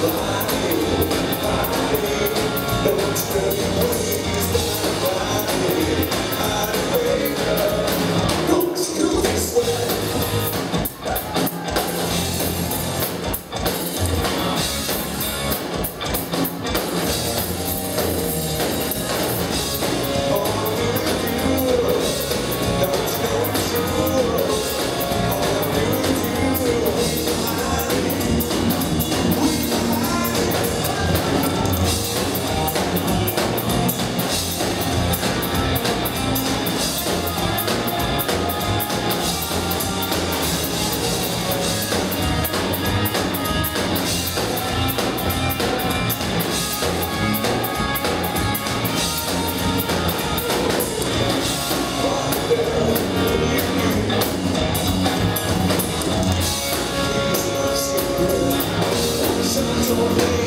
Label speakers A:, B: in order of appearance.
A: 네. sun so.